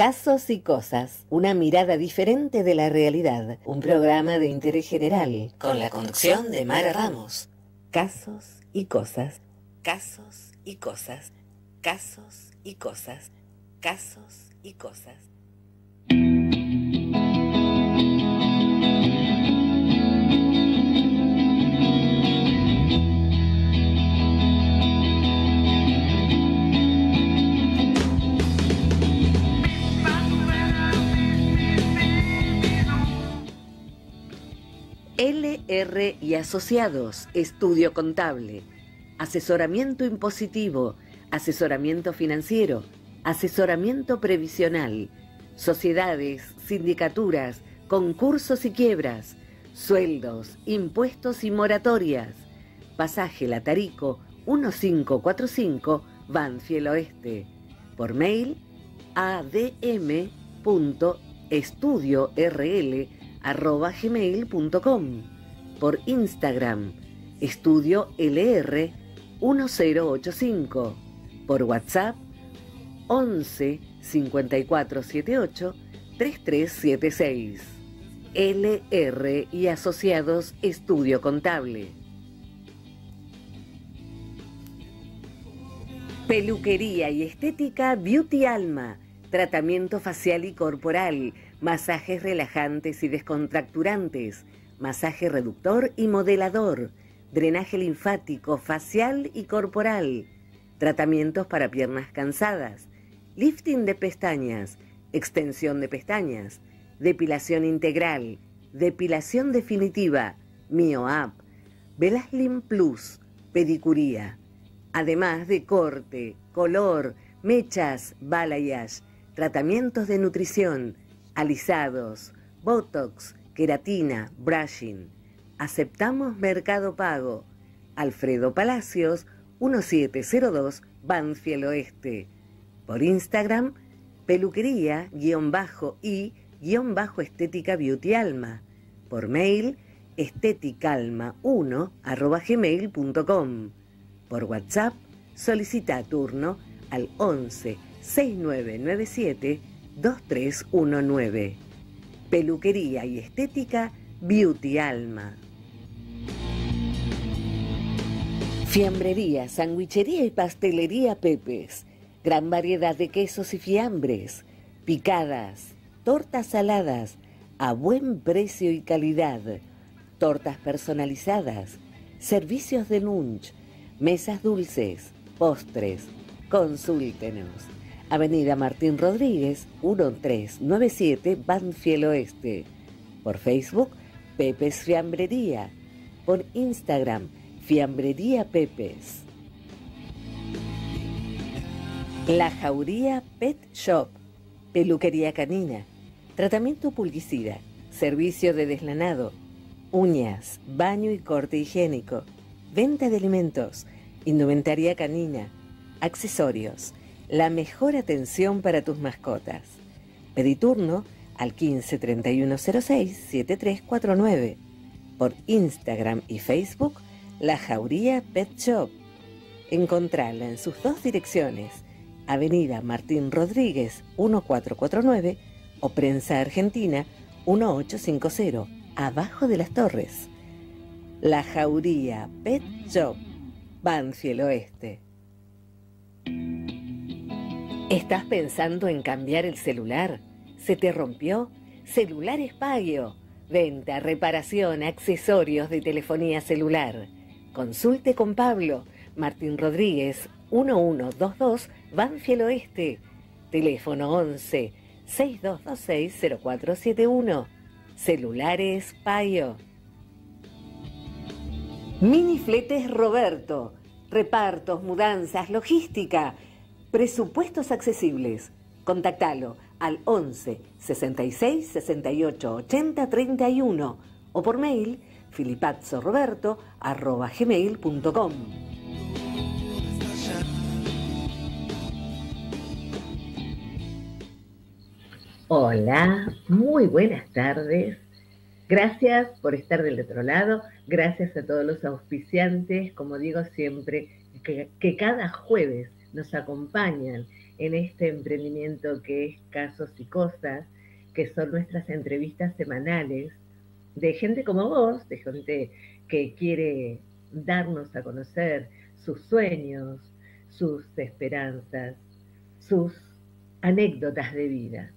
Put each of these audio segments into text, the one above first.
Casos y Cosas, una mirada diferente de la realidad, un programa de interés general, con la conducción de Mara Ramos. Casos y Cosas, casos y cosas, casos y cosas, casos y cosas. LR y Asociados, Estudio Contable, Asesoramiento Impositivo, Asesoramiento Financiero, Asesoramiento Previsional, Sociedades, Sindicaturas, Concursos y Quiebras, Sueldos, Impuestos y Moratorias, Pasaje Latarico 1545, Banfiel Oeste, por mail adm.estudiorl arroba gmail.com, por Instagram, estudio LR 1085, por WhatsApp 11 5478 3376. LR y Asociados Estudio Contable. Peluquería y estética Beauty Alma. Tratamiento facial y corporal masajes relajantes y descontracturantes, masaje reductor y modelador, drenaje linfático, facial y corporal, tratamientos para piernas cansadas, lifting de pestañas, extensión de pestañas, depilación integral, depilación definitiva, MioApp, Velaslim Plus, pedicuría, además de corte, color, mechas, balayage, tratamientos de nutrición, alisados, botox, queratina, brushing. Aceptamos Mercado Pago. Alfredo Palacios, 1702, Banfield Oeste. Por Instagram, peluquería, guion bajo y, guion bajo estética beauty alma. Por mail, esteticalma1 arroba gmail.com. Por WhatsApp, solicita turno al 11 6997 2319. Peluquería y estética Beauty Alma. Fiambrería, sandwichería y pastelería Pepes. Gran variedad de quesos y fiambres, picadas, tortas saladas a buen precio y calidad, tortas personalizadas, servicios de lunch, mesas dulces, postres. Consúltenos. Avenida Martín Rodríguez, 1397, Banfiel Oeste. Por Facebook, Pepes Fiambrería. Por Instagram, Fiambrería Pepes. La Jauría Pet Shop. Peluquería canina. Tratamiento pulguicida. Servicio de deslanado. Uñas, baño y corte higiénico. Venta de alimentos. Indumentaria canina. Accesorios la mejor atención para tus mascotas. Pedí turno al 15 3106 7349. Por Instagram y Facebook, La Jauría Pet Shop. Encontrala en sus dos direcciones, Avenida Martín Rodríguez 1449 o Prensa Argentina 1850, abajo de las torres. La Jauría Pet Shop, Banfield Oeste. ¿Estás pensando en cambiar el celular? ¿Se te rompió? Celular Espaguio. Venta, reparación, accesorios de telefonía celular. Consulte con Pablo. Martín Rodríguez, 1122, Banfield Oeste. Teléfono 11 6226 0471. Celulares Payo. Mini Fletes Roberto. Repartos, mudanzas, logística Presupuestos accesibles. Contactalo al 11 66 68 80 31 o por mail gmail.com Hola, muy buenas tardes. Gracias por estar del otro lado. Gracias a todos los auspiciantes, como digo siempre, que, que cada jueves nos acompañan en este emprendimiento que es Casos y Cosas, que son nuestras entrevistas semanales de gente como vos, de gente que quiere darnos a conocer sus sueños, sus esperanzas, sus anécdotas de vida.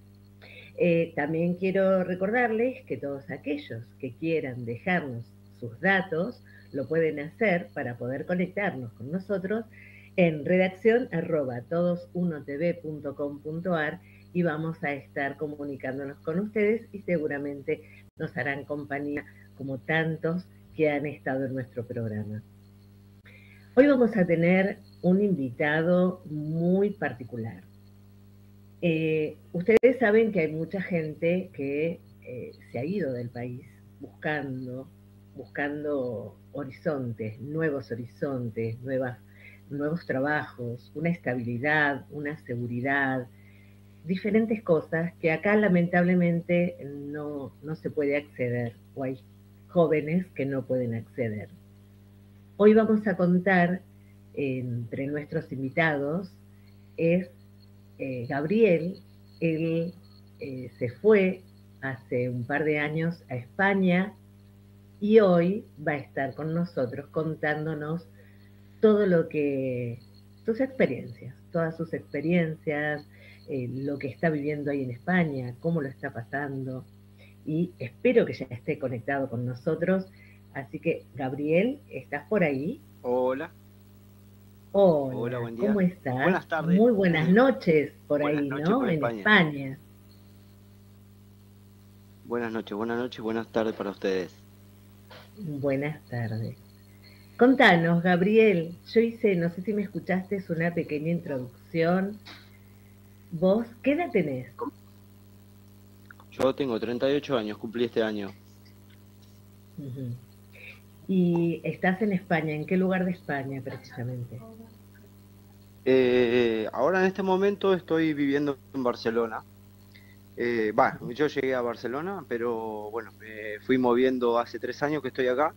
Eh, también quiero recordarles que todos aquellos que quieran dejarnos sus datos lo pueden hacer para poder conectarnos con nosotros en redacción arroba todosunotv.com.ar y vamos a estar comunicándonos con ustedes y seguramente nos harán compañía como tantos que han estado en nuestro programa. Hoy vamos a tener un invitado muy particular. Eh, ustedes saben que hay mucha gente que eh, se ha ido del país buscando, buscando horizontes, nuevos horizontes, nuevas, nuevos trabajos, una estabilidad, una seguridad, diferentes cosas que acá lamentablemente no, no se puede acceder o hay jóvenes que no pueden acceder. Hoy vamos a contar entre nuestros invitados es eh, Gabriel. Él eh, se fue hace un par de años a España y hoy va a estar con nosotros contándonos todo lo que, sus experiencias, todas sus experiencias, eh, lo que está viviendo ahí en España, cómo lo está pasando. Y espero que ya esté conectado con nosotros. Así que, Gabriel, ¿estás por ahí? Hola. Hola, buen día. ¿Cómo estás? Buenas tardes. Muy buenas noches por ahí, ¿no? en España. Buenas noches, buenas noches, buenas tardes para ustedes. Buenas tardes. Contanos, Gabriel, yo hice, no sé si me escuchaste, es una pequeña introducción ¿Vos qué edad tenés? Yo tengo 38 años, cumplí este año. ¿Y estás en España? ¿En qué lugar de España precisamente? Eh, ahora en este momento estoy viviendo en Barcelona. Eh, yo llegué a Barcelona, pero bueno, me fui moviendo hace tres años que estoy acá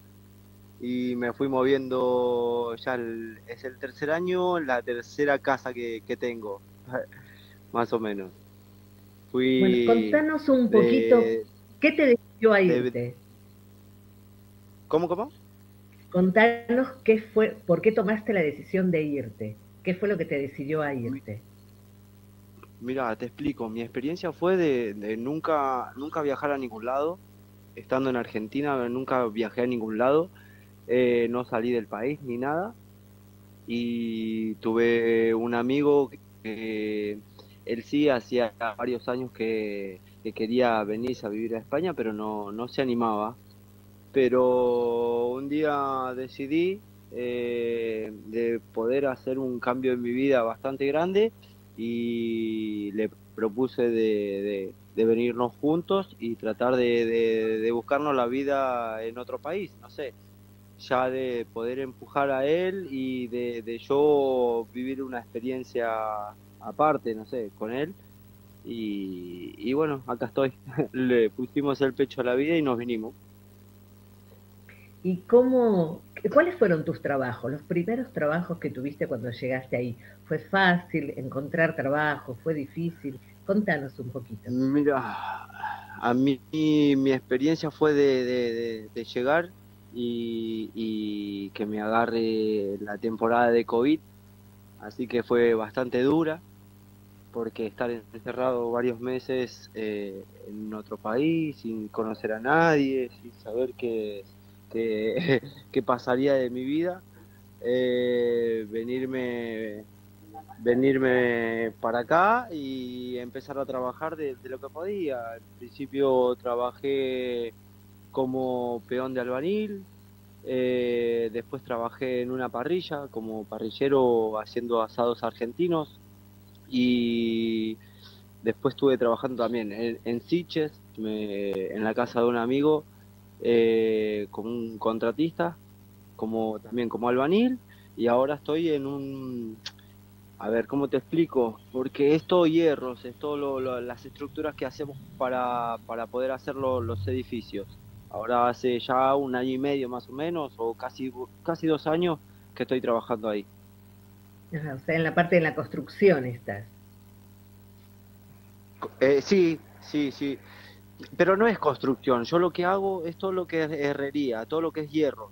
y me fui moviendo, ya es el tercer año, la tercera casa que, que tengo más o menos. Fui bueno, contanos un poquito, ¿qué te decidió a irte? ¿Cómo, cómo? Contanos qué fue, por qué tomaste la decisión de irte. ¿Qué fue lo que te decidió a irte? Mira, te explico. Mi experiencia fue de, nunca, nunca viajar a ningún lado. Estando en Argentina, nunca viajé a ningún lado. Eh, no salí del país ni nada. Y tuve un amigo que él sí hacía varios años que, quería venirse a vivir a España, pero no, se animaba. Pero un día decidí eh, de poder hacer un cambio en mi vida bastante grande y le propuse de, venirnos juntos y tratar de, buscarnos la vida en otro país, no sé, ya de poder empujar a él y de yo vivir una experiencia aparte, no sé, con él. Y, bueno, acá estoy. Le pusimos el pecho a la vida y nos vinimos. ¿Y cómo, cuáles fueron tus trabajos, los primeros trabajos que tuviste cuando llegaste ahí? ¿Fue fácil encontrar trabajo? ¿Fue difícil? Contanos un poquito. Mira, a mí mi experiencia fue de, llegar y, que me agarre la temporada de COVID, así que fue bastante dura porque estar encerrado varios meses eh, en otro país, sin conocer a nadie, sin saber qué, qué, pasaría de mi vida, eh, venirme, venirme para acá y empezar a trabajar de, lo que podía. Al principio trabajé como peón de albanil, eh, después trabajé en una parrilla como parrillero haciendo asados argentinos y después estuve trabajando también en, en Siches, en la casa de un amigo, eh, como un contratista, como también como albanil, y ahora estoy en un, a ver, ¿cómo te explico? Porque es todo hierros, es todo las estructuras que hacemos para, para poder hacer los edificios. Ahora hace ya un año y medio más o menos, o casi, casi dos años que estoy trabajando ahí o sea, en la parte de la construcción estás. Eh, sí, sí, sí. Pero no es construcción. Yo lo que hago es todo lo que es herrería, todo lo que es hierro.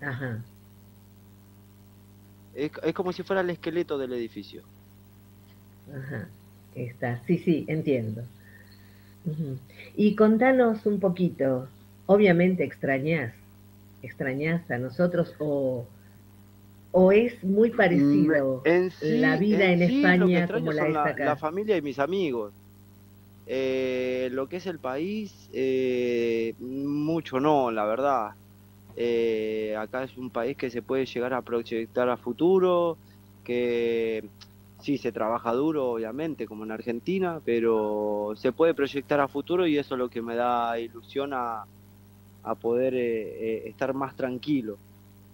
Ajá. Es, es como si fuera el esqueleto del edificio. Ajá. Está. Sí, sí, entiendo. Y contanos un poquito. Obviamente extrañas, extrañas a nosotros o o es muy parecido mm, la vida en, España como la es acá? La, familia y mis amigos. Eh, lo que es el país, eh, mucho no, la verdad. Eh, acá es un país que se puede llegar a proyectar a futuro, que sí se trabaja duro, obviamente, como en Argentina, pero se puede proyectar a futuro y eso es lo que me da ilusión a, a poder estar más tranquilo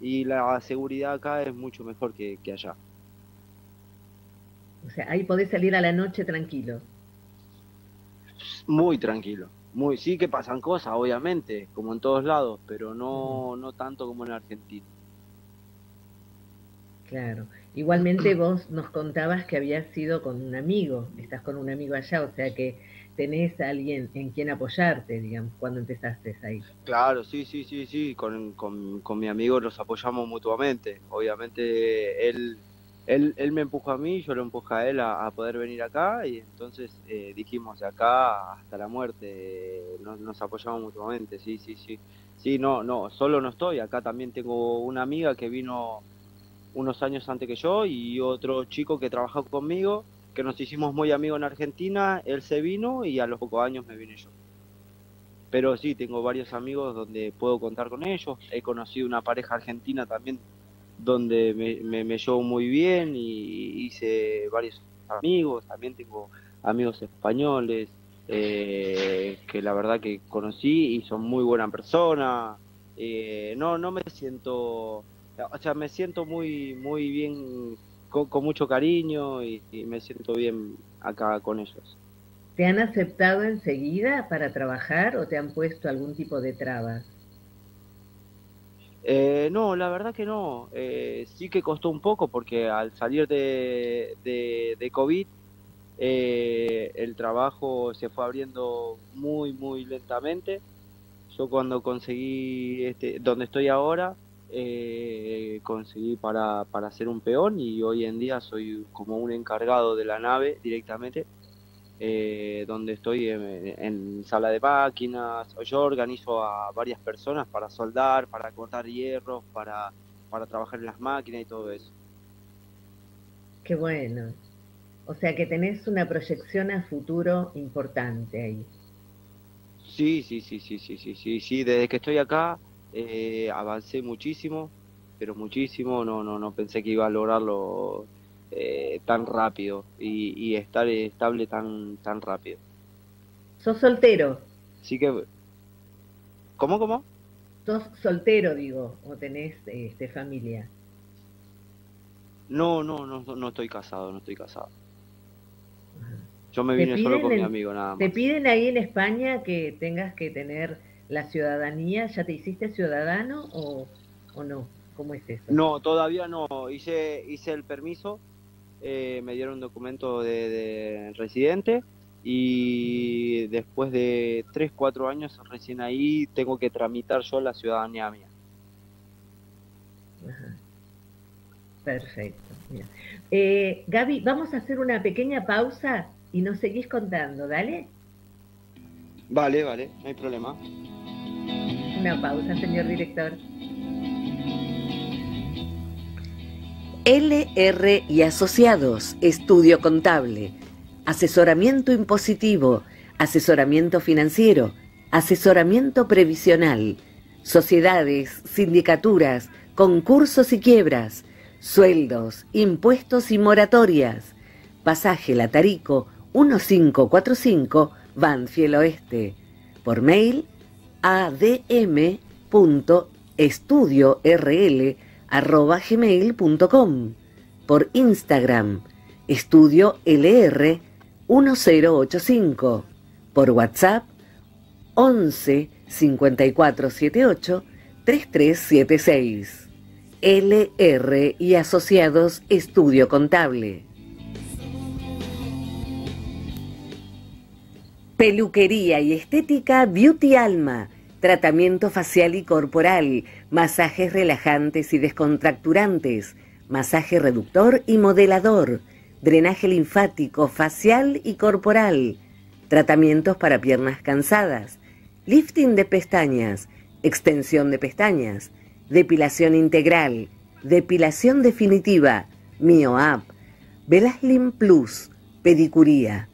y la seguridad acá es mucho mejor que, allá. O sea, ahí podés salir a la noche tranquilo. Muy tranquilo. Muy, sí que pasan cosas, obviamente, como en todos lados, pero no, no tanto como en Argentina. Claro. Igualmente vos nos contabas que habías sido con un amigo, estás con un amigo allá, o sea que tenés a alguien en quien apoyarte, digamos, cuando empezaste ahí. Claro, sí, sí, sí, sí, con, con, mi amigo nos apoyamos mutuamente. Obviamente él, él, él me empujó a mí, yo lo empujo a él a, poder venir acá y entonces eh, dijimos de acá hasta la muerte, nos, nos apoyamos mutuamente, sí, sí, sí. Sí, no, no, solo no estoy, acá también tengo una amiga que vino unos años antes que yo y otro chico que trabajó conmigo que nos hicimos muy amigos en Argentina, él se vino y a los pocos años me vine yo. Pero sí, tengo varios amigos donde puedo contar con ellos. He conocido una pareja argentina también donde me, me, llevo muy bien y hice varios amigos. También tengo amigos españoles eh, que la verdad que conocí y son muy buena persona. Eh, no, no me siento, o sea, me siento muy, muy bien con, mucho cariño y, me siento bien acá con ellos. ¿Te han aceptado enseguida para trabajar o te han puesto algún tipo de trabas? Eh, no, la verdad que no. Eh, sí que costó un poco porque al salir de, de, COVID eh, el trabajo se fue abriendo muy, muy lentamente. Yo cuando conseguí este, donde estoy ahora, eh, conseguí para, para ser un peón y hoy en día soy como un encargado de la nave directamente, eh, donde estoy en, sala de máquinas, yo organizo a varias personas para soldar, para cortar hierros, para, para trabajar en las máquinas y todo eso. Qué bueno. O sea que tenés una proyección a futuro importante ahí. Sí, sí, sí, sí, sí, sí, sí, sí. Desde que estoy acá eh, avancé muchísimo, pero muchísimo, no, no, no pensé que iba a lograrlo eh, tan rápido y, estar estable tan, tan rápido. ¿Sos soltero? Sí que... ¿Cómo, cómo? ¿Sos soltero, digo, o tenés este, familia? No, no, no, no estoy casado, no estoy casado. Yo me vine solo con mi amigo, nada más. ¿Te piden ahí en España que tengas que tener la ciudadanía, ¿ya te hiciste ciudadano o, no? ¿Cómo es eso? No, todavía no. Hice, hice el permiso, eh, me dieron un documento de, residente y después de 3, 4 años recién ahí tengo que tramitar yo la ciudadanía mía. Perfecto. Eh, Gaby, vamos a hacer una pequeña pausa y nos seguís contando, ¿dale? Vale, vale, no hay problema. Una pausa, señor director. LR y Asociados, Estudio Contable, Asesoramiento Impositivo, Asesoramiento Financiero, Asesoramiento Previsional, Sociedades, Sindicaturas, Concursos y Quiebras, Sueldos, Impuestos y Moratorias. Pasaje Latarico 1545, Banfiel Oeste. Por mail adm.estudiorl.gmail.com Por Instagram, Estudio LR 1085. Por WhatsApp, 11 5478 3376. LR y Asociados Estudio Contable. Peluquería y estética Beauty Alma. Tratamiento facial y corporal, masajes relajantes y descontracturantes, masaje reductor y modelador, drenaje linfático, facial y corporal, tratamientos para piernas cansadas, lifting de pestañas, extensión de pestañas, depilación integral, depilación definitiva, MioApp, Velaslim Plus, pedicuría,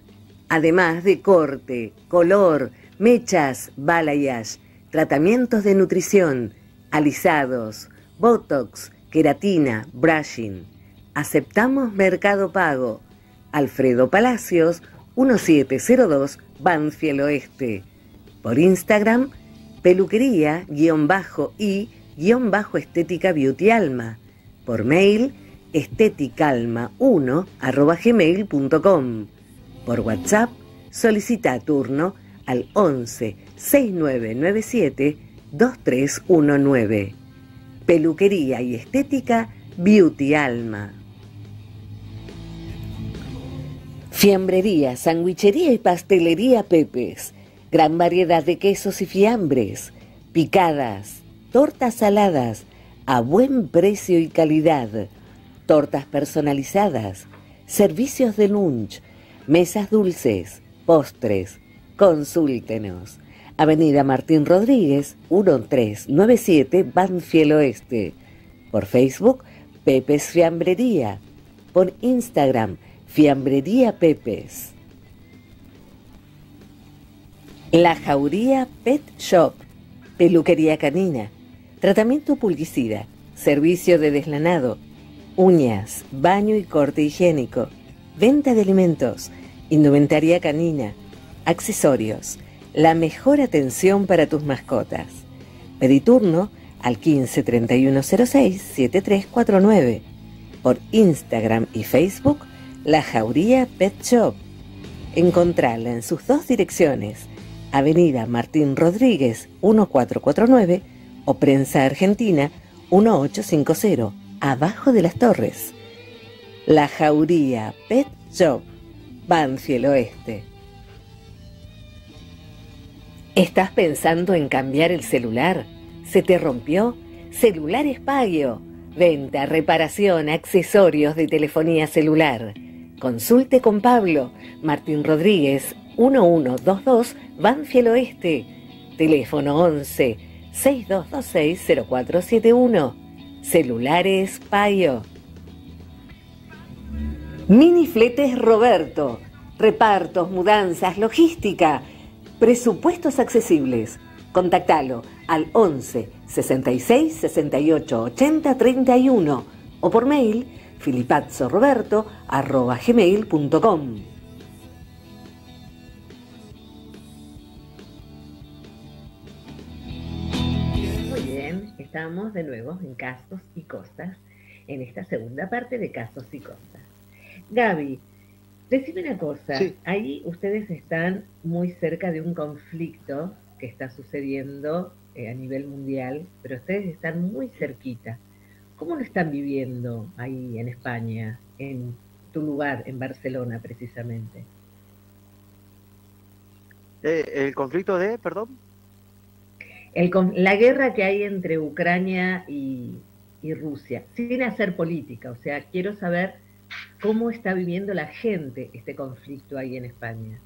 además de corte, color, mechas, balayage, tratamientos de nutrición, alisados, botox, queratina, brushing. Aceptamos Mercado Pago. Alfredo Palacios, 1702, Banfield Oeste. Por Instagram, peluquería, guion bajo y, guion bajo estética beauty alma. Por mail, esteticalma1 arroba gmail.com. Por WhatsApp, solicita turno al 11 6997 2319. Peluquería y estética Beauty Alma. Fiambrería, sandwichería y pastelería Pepes. Gran variedad de quesos y fiambres, picadas, tortas saladas a buen precio y calidad, tortas personalizadas, servicios de lunch, mesas dulces, postres, Consúltenos. Avenida Martín Rodríguez, 1397, Banfiel Oeste. Por Facebook, Pepes Fiambrería. Por Instagram, Fiambrería Pepes. La Jauría Pet Shop. Peluquería canina. Tratamiento pulguicida. Servicio de deslanado. Uñas, baño y corte higiénico. Venta de alimentos. Indumentaria canina accesorios, la mejor atención para tus mascotas. Pedí turno al 15 3106 7349 por Instagram y Facebook La Jauría Pet Shop. Encontrala en sus dos direcciones, Avenida Martín Rodríguez 1449 o Prensa Argentina 1850, abajo de las torres. La Jauría Pet Shop, Banfield Oeste. ¿Estás pensando en cambiar el celular? ¿Se te rompió? Celular Espaguio. Venta, reparación, accesorios de telefonía celular. Consulte con Pablo. Martín Rodríguez, 1122, Banfiel Oeste. Teléfono 11 6226 0471. Celulares Payo. Mini Fletes Roberto. Repartos, mudanzas, logística Presupuestos accesibles. Contactalo al 11 66 68 80 31 o por mail gmail.com Muy bien, estamos de nuevo en Casos y Cosas, en esta segunda parte de Casos y Cosas. Gaby, Decime una cosa, ahí ustedes están muy cerca de un conflicto que está sucediendo eh, a nivel mundial, pero ustedes están muy cerquita. ¿Cómo lo están viviendo ahí en España, en tu lugar, en Barcelona precisamente? Eh, ¿El conflicto de, perdón? El, la guerra que hay entre Ucrania y, y Rusia, sin hacer política, o sea, quiero saber ¿Cómo está viviendo la gente este conflicto ahí en España?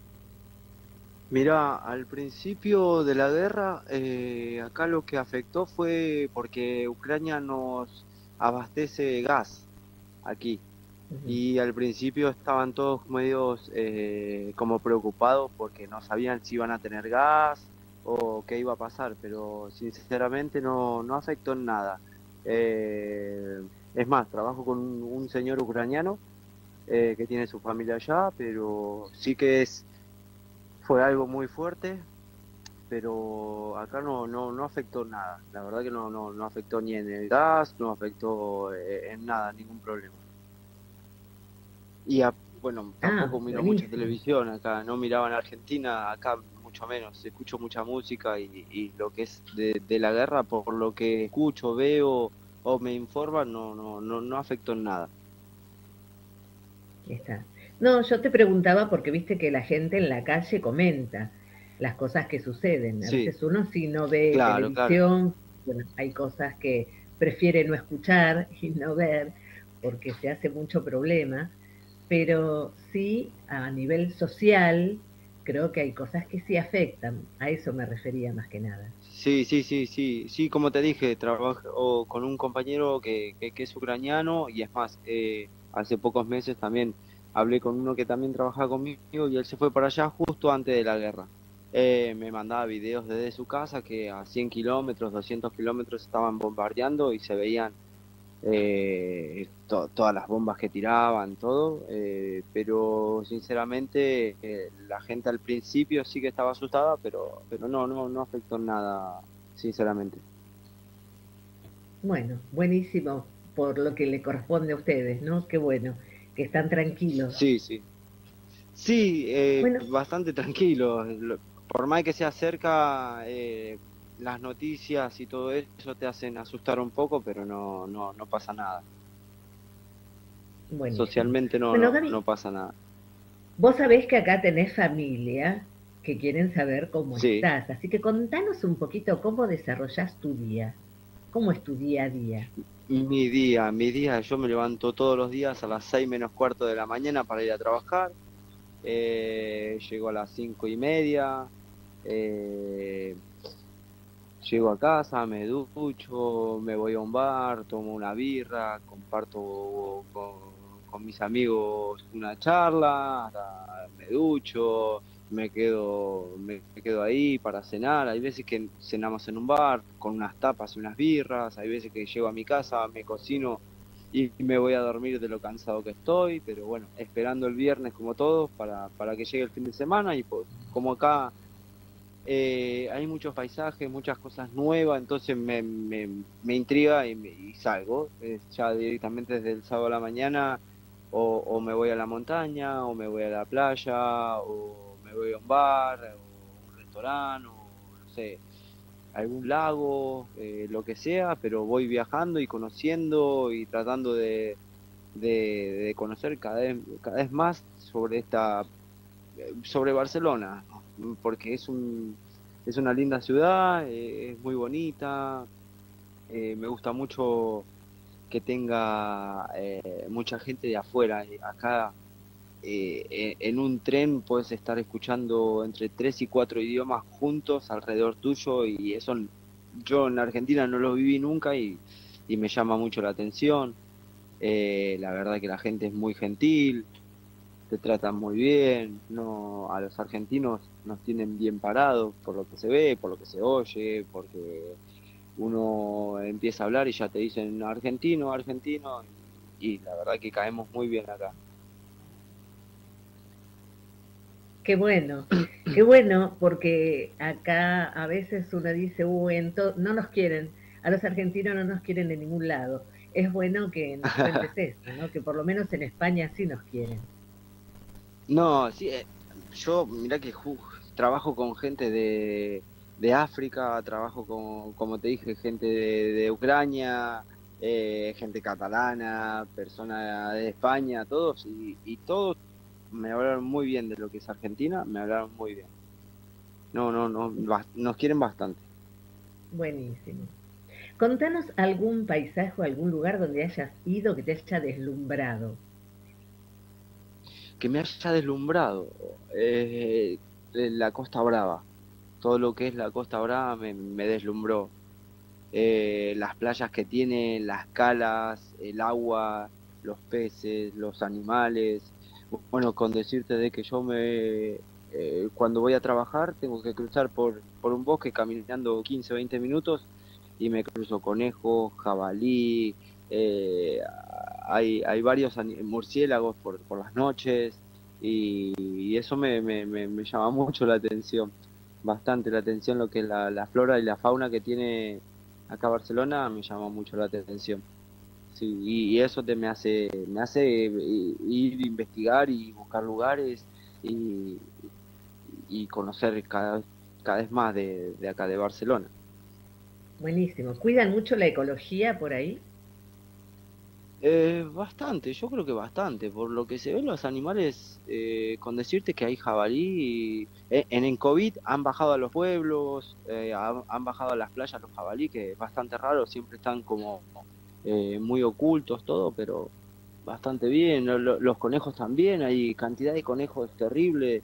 Mira, al principio de la guerra, eh, acá lo que afectó fue porque Ucrania nos abastece gas aquí. Y al principio estaban todos medios eh, como preocupados porque no sabían si iban a tener gas o qué iba a pasar, pero sinceramente no, no afectó en nada. Eh, es más, trabajo con un señor ucraniano eh, que tiene su familia allá, pero sí que es fue algo muy fuerte, pero acá no, no, no afectó nada, la verdad que no, no, no afectó ni en el gas, no afectó eh, en nada, ningún problema. Y bueno, ah, tampoco miro mucha televisión acá, no miraba en Argentina, acá mucho menos, escucho mucha música y, y lo que es de, de, la guerra, por lo que escucho, veo o me informan, no, no, no, no afectó en nada. Está. No, yo te preguntaba porque viste que la gente en la calle comenta las cosas que suceden. A veces uno si no ve televisión, bueno, hay cosas que prefiere no escuchar y no ver porque se hace mucho problema, pero sí a nivel social creo que hay cosas que sí afectan, a eso me refería más que nada. Sí, sí, sí, sí, sí, como te dije, trabajo con un compañero que, es ucraniano y es más, eh, hace pocos meses también hablé con uno que también trabajaba conmigo y él se fue para allá justo antes de la guerra. Eh, me mandaba videos desde su casa que a 100 kilómetros, 200 kilómetros estaban bombardeando y se veían eh, todas las bombas que tiraban, todo, eh, pero sinceramente eh, la gente al principio sí que estaba asustada, pero, pero no, no, no afectó nada, sinceramente. Bueno, buenísimo por lo que le corresponde a ustedes, ¿no? Qué bueno, que están tranquilos. Sí, sí. Sí, bastante tranquilos. Por más que sea cerca, las noticias y todo eso te hacen asustar un poco, pero no, no, no pasa nada. Socialmente no, no, pasa nada. Vos sabés que acá tenés familia que quieren saber cómo estás, así que contanos un poquito cómo desarrollás tu día, cómo es tu día a día. Mi día, mi día, yo me levanto todos los días a las seis menos cuarto de la mañana para ir a trabajar, eh, llego a las cinco y media, eh, Llego a casa, me ducho, me voy a un bar, tomo una birra, comparto con, mis amigos una charla, me ducho, me quedo, me, quedo ahí para cenar. Hay veces que cenamos en un bar con unas tapas y unas birras, hay veces que llego a mi casa, me cocino y me voy a dormir de lo cansado que estoy, pero bueno, esperando el viernes como todos para, para que llegue el fin de semana y pues, como acá eh, hay muchos paisajes, muchas cosas nuevas, entonces me, me, me intriga y, salgo. ya directamente desde el sábado a la mañana, o, me voy a la montaña, o me voy a la playa, o me voy a un bar, o un restaurante, o no sé, algún lago, eh, lo que sea, pero voy viajando y conociendo y tratando de, de, conocer cada vez, cada vez más sobre esta sobre Barcelona porque es, un, es una linda ciudad, eh, es muy bonita, eh, me gusta mucho que tenga eh, mucha gente de afuera. Acá en un tren puedes estar escuchando entre tres y cuatro idiomas juntos alrededor tuyo y eso yo en Argentina no lo viví nunca y, y me llama mucho la atención. la verdad que la gente es muy gentil, te tratan muy bien, no a los argentinos nos tienen bien parados por lo que se ve, por lo que se oye, porque uno empieza a hablar y ya te dicen argentino, argentino, y la verdad que caemos muy bien acá. Qué bueno, qué bueno, porque acá a veces uno dice, uh, no nos quieren, a los argentinos no nos quieren de ningún lado. Es bueno que nos cuentes ¿no? que por lo menos en España sí nos quieren. No, sí, eh, yo, mira que trabajo con gente de, de África, trabajo con, como te dije, gente de, Ucrania, eh, gente catalana, personas de España, todos, y, y, todos me hablaron muy bien de lo que es Argentina, me hablaron muy bien. No, no, no, nos quieren bastante. Buenísimo. Contanos algún paisaje o algún lugar donde hayas ido que te haya deslumbrado que me haya deslumbrado eh, la Costa Brava. Todo lo que es la Costa Brava me, deslumbró. Eh, las playas que tiene, las calas, el agua, los peces, los animales. Bueno, con decirte de que yo me eh, cuando voy a trabajar tengo que cruzar por, por un bosque caminando 15 o 20 minutos y me cruzo conejos, jabalí, eh, hay, hay varios murciélagos por, por las noches y, eso me, me, me, llama mucho la atención, bastante la atención lo que es la, la, flora y la fauna que tiene acá Barcelona me llama mucho la atención. Sí, y, eso te me hace me hace ir a investigar y buscar lugares y, y conocer cada, cada vez más de, de acá de Barcelona. Buenísimo. ¿Cuidan mucho la ecología por ahí? Eh, bastante, yo creo que bastante. Por lo que se ven los animales, eh, con decirte que hay jabalí, eh, en el COVID han bajado a los pueblos, han, bajado a las playas los jabalí, que es bastante raro, siempre están como muy ocultos, todo, pero bastante bien. Los, conejos también, hay cantidad de conejos terribles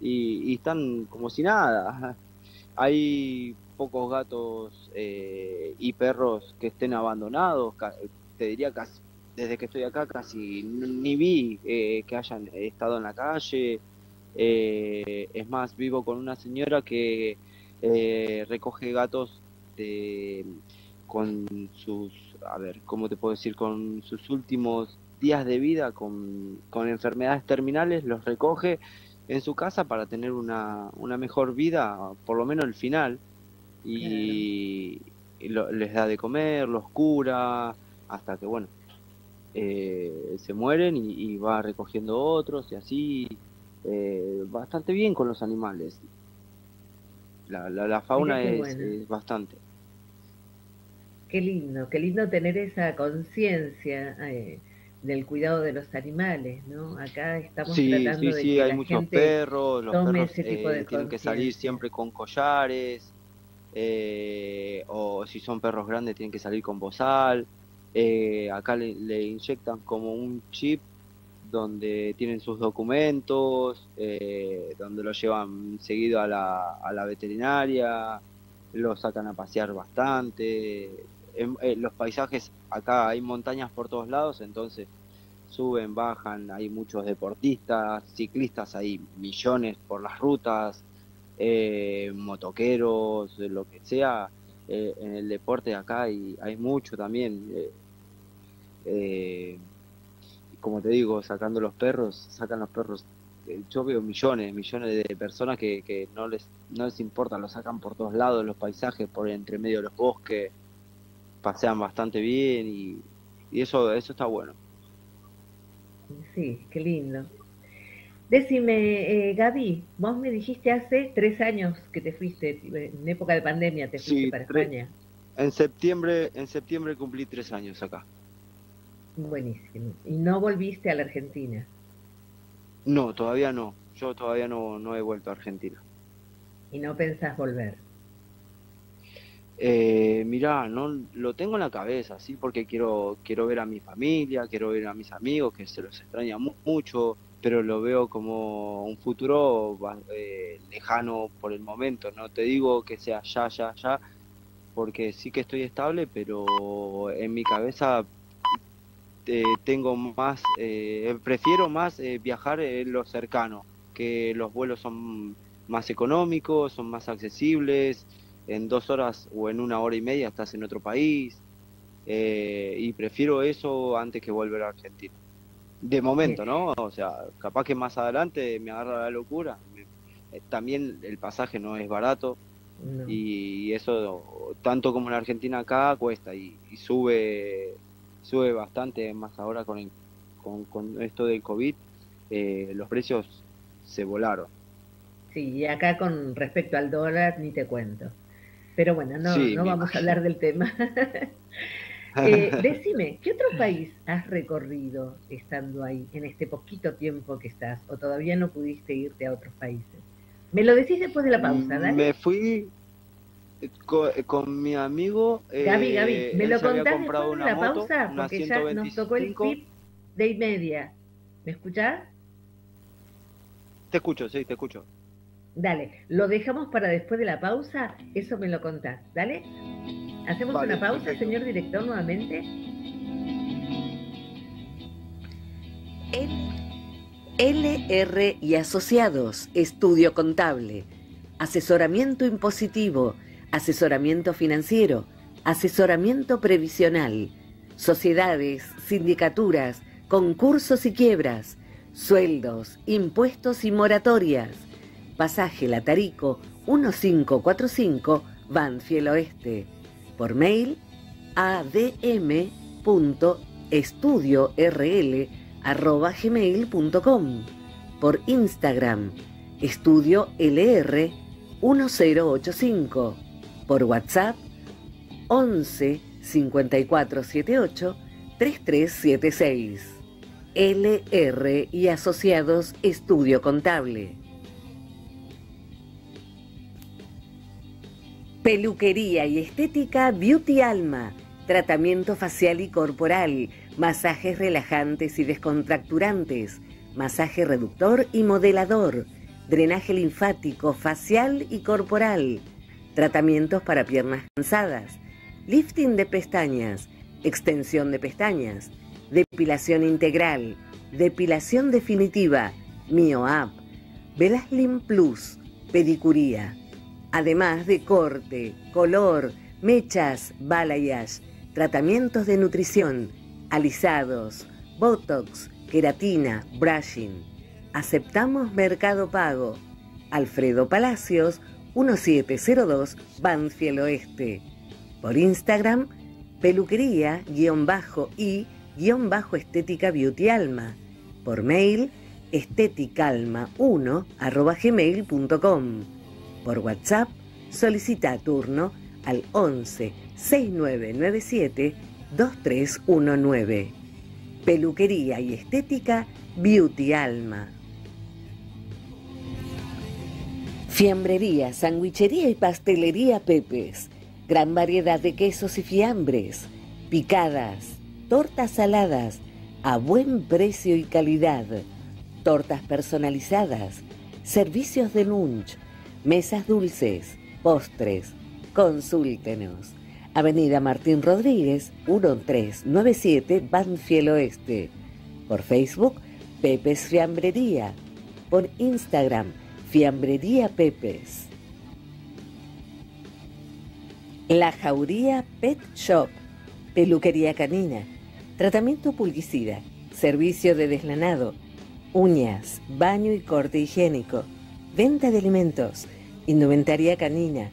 y, y están como si nada. Hay pocos gatos y perros que estén abandonados, te diría casi desde que estoy acá casi ni vi eh, que hayan estado en la calle. Eh, es más, vivo con una señora que eh, recoge gatos de, con sus, a ver, ¿cómo te puedo decir? Con sus últimos días de vida, con, enfermedades terminales, los recoge en su casa para tener una, una mejor vida, por lo menos el final. Y, les da de comer, los cura, hasta que, bueno, eh, se mueren y, va recogiendo otros y así eh, bastante bien con los animales. La, la, fauna es, bastante. Qué lindo, qué lindo tener esa conciencia eh, del cuidado de los animales, ¿no? Acá estamos tratando sí, de sí, hay muchos perros, los perros tienen que salir siempre con collares, o si son perros grandes tienen que salir con bozal. Eh, acá le, inyectan como un chip donde tienen sus documentos, eh, donde lo llevan seguido a la, a la veterinaria, lo sacan a pasear bastante. Eh, los paisajes, acá hay montañas por todos lados, entonces suben, bajan, hay muchos deportistas, ciclistas, hay millones por las rutas, motoqueros, lo que sea. en el deporte acá hay, hay mucho también eh, como te digo, sacando los perros, sacan los perros. Eh, yo veo millones, millones de personas que, no les no les importa, lo sacan por todos lados, los paisajes, por entre medio de los bosques, pasean bastante bien y, eso, eso está bueno. Sí, qué lindo. Decime, eh, Gaby, vos me dijiste hace tres años que te fuiste, en época de pandemia te fuiste para España. En septiembre, en septiembre cumplí tres años acá. Buenísimo. ¿Y no volviste a la Argentina? No, todavía no. Yo todavía no, no he vuelto a Argentina. ¿Y no pensás volver? Eh, mirá, no lo tengo en la cabeza, sí, porque quiero quiero ver a mi familia, quiero ver a mis amigos, que se los extraña mucho, pero lo veo como un futuro eh, lejano por el momento. No te digo que sea ya, ya, ya, porque sí que estoy estable, pero en mi cabeza tengo más, eh, prefiero más eh, viajar en lo cercano, que los vuelos son más económicos, son más accesibles, en dos horas o en una hora y media estás en otro país, y prefiero eso antes que volver a Argentina. De momento, ¿no? O sea, capaz que más adelante me agarra la locura. También el pasaje no es barato, y eso tanto como en Argentina acá cuesta y sube sube bastante, más ahora con, con, esto del COVID, eh, los precios se volaron. Sí, y acá con respecto al dólar ni te cuento. Pero bueno, no, no vamos a hablar del tema. eh, decime, ¿qué otro país has recorrido estando ahí en este poquito tiempo que estás o todavía no pudiste irte a otros países? Me lo decís después de la pausa, ¿dale? Me fui, con, mi amigo. Gaby, Gaby, eh, ¿me lo contás después de la pausa? Porque ya nos tocó el tip de y media. ¿Me escuchás? Te escucho, sí, te escucho. Dale, lo dejamos para después de la pausa, eso me lo contás, ¿dale? Hacemos una pausa, señor director, nuevamente. LR y Asociados, Estudio Contable, Asesoramiento Impositivo, asesoramiento financiero, asesoramiento previsional, sociedades, sindicaturas, concursos y quiebras, sueldos, impuestos y moratorias. Pasaje Latarico 1545, Banfield Oeste. Por mail adm.estudiorl.gmail.com Por Instagram, estudio LR 1085 por WhatsApp 11 54 78 3376. LR y Asociados Estudio Contable. Peluquería y estética Beauty Alma. Tratamiento facial y corporal. Masajes relajantes y descontracturantes. Masaje reductor y modelador. Drenaje linfático, facial y corporal. Tratamientos para piernas cansadas. Lifting de pestañas. Extensión de pestañas depilación integral, depilación definitiva, MioApp, Velaslim Plus, pedicuría, además de corte, color, mechas, balayage, tratamientos de nutrición, alisados, botox, queratina, brushing. Aceptamos Mercado Pago. Alfredo Palacios, 1702 Banfield Oeste. Por Instagram, peluquería-y guion bajo estética beauty alma. Por mail esteticalma1 arroba gmail.com. Por WhatsApp solicita turno al 11 6997 2319. Peluquería y estética Beauty Alma. Fiambrería, sandwichería y pastelería Pepes. Gran variedad de quesos y fiambres. Picadas, tortas saladas a buen precio y calidad, tortas personalizadas, servicios de lunch, mesas dulces, postres. Consúltenos. Avenida Martín Rodríguez, 1397, Banfiel Oeste. Por Facebook, Pepes Fiambrería. Por Instagram, Fiambrería Pepes. La Jauría Pet Shop. Peluquería canina. Tratamiento pulguicida, servicio de deslanado, uñas, baño y corte higiénico, venta de alimentos, indumentaria canina,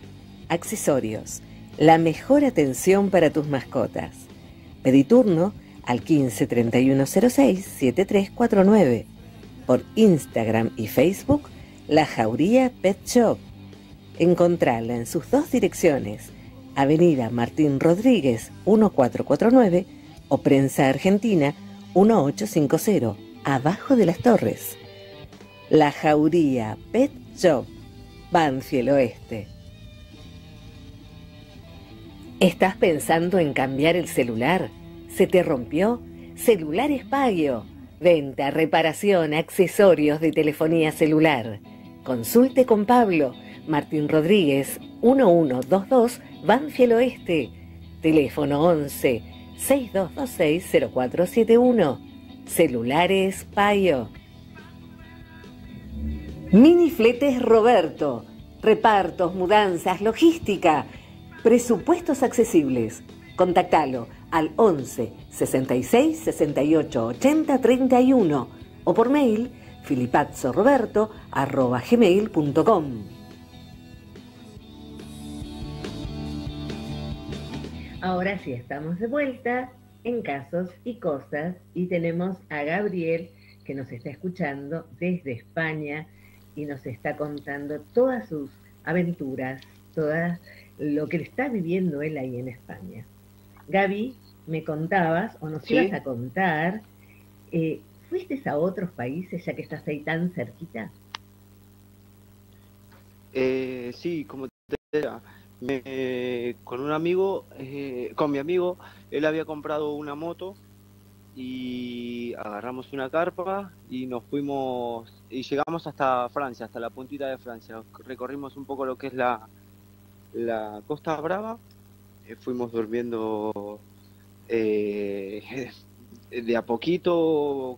accesorios, la mejor atención para tus mascotas. Pedí turno al 15 3106 7349 por Instagram y Facebook La Jauría Pet Shop. Encontrala en sus dos direcciones, Avenida Martín Rodríguez 1449 o Prensa Argentina 1850, abajo de las torres. La Jauría Pet Shop, Banfield Oeste. ¿Estás pensando en cambiar el celular? ¿Se te rompió? Celular Espaguio. Venta, reparación, accesorios de telefonía celular. Consulte con Pablo. Martín Rodríguez, 1122, Banfield Oeste. Teléfono 11 6226-0471. Celulares Payo. Mini Fletes Roberto. Repartos, mudanzas, logística. Presupuestos accesibles. Contactalo al 11 66 68 80 31 o por mail gmail.com Ahora sí, estamos de vuelta en Casos y Cosas y tenemos a Gabriel que nos está escuchando desde España y nos está contando todas sus aventuras, todo lo que está viviendo él ahí en España. Gaby, me contabas o nos ibas a contar, eh, ¿fuiste a otros países ya que estás ahí tan cerquita? Eh, sí, como te decía, me, con un amigo, eh, con mi amigo, él había comprado una moto y agarramos una carpa y nos fuimos y llegamos hasta Francia, hasta la puntita de Francia. Recorrimos un poco lo que es la, la Costa Brava, eh, fuimos durmiendo eh, de a poquito,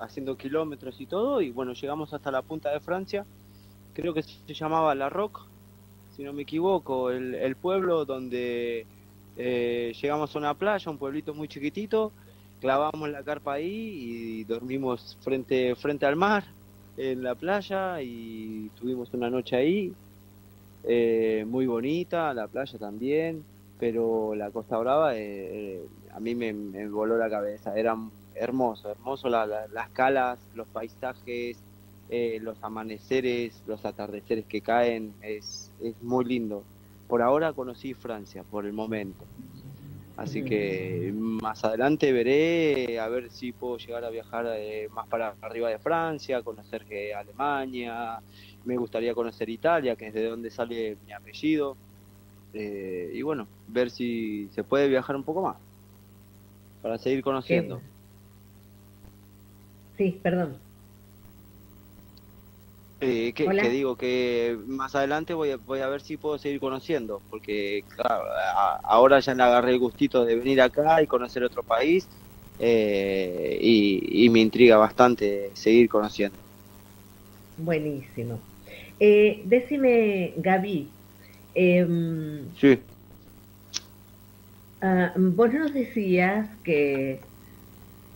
haciendo kilómetros y todo, y bueno, llegamos hasta la punta de Francia, creo que se llamaba La Roque si no me equivoco, el, pueblo donde eh, llegamos a una playa, un pueblito muy chiquitito, clavamos la carpa ahí y dormimos frente, frente al mar en la playa y tuvimos una noche ahí, eh, muy bonita, la playa también, pero la Costa Brava eh, a mí me, voló la cabeza, era hermoso, hermoso las calas, los paisajes, eh, los amaneceres, los atardeceres que caen, es, es muy lindo. Por ahora conocí Francia, por el momento. Así que más adelante veré a ver si puedo llegar a viajar eh, más para arriba de Francia, conocer que Alemania, me gustaría conocer Italia, que es de donde sale mi apellido. Eh, y bueno, ver si se puede viajar un poco más para seguir conociendo. Sí, perdón. Eh, que, digo que más adelante voy a, voy a ver si puedo seguir conociendo, porque claro, ahora ya le agarré el gustito de venir acá y conocer otro país eh, y, me intriga bastante seguir conociendo. Buenísimo. Eh, decime, Gaby. Em, sí. Ah, vos nos decías que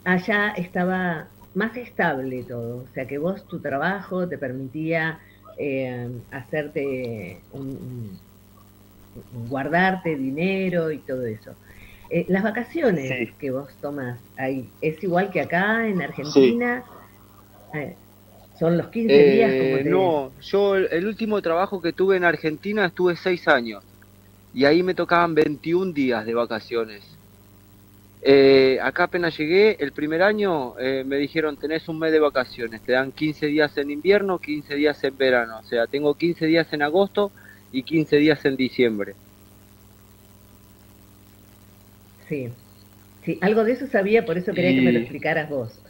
allá estaba más estable todo, o sea que vos tu trabajo te permitía eh, hacerte guardarte dinero y todo eso. Eh, las vacaciones que vos tomas ahí, ¿es igual que acá en Argentina? Eh, ¿Son los 15 días? Como No, yo el, último trabajo que tuve en Argentina estuve 6 años y ahí me tocaban 21 días de vacaciones. Eh, acá apenas llegué, el primer año eh, me dijeron tenés un mes de vacaciones, te dan 15 días en invierno, 15 días en verano, o sea, tengo 15 días en agosto y 15 días en diciembre. Sí, sí, algo de eso sabía, por eso quería que me lo explicaras vos.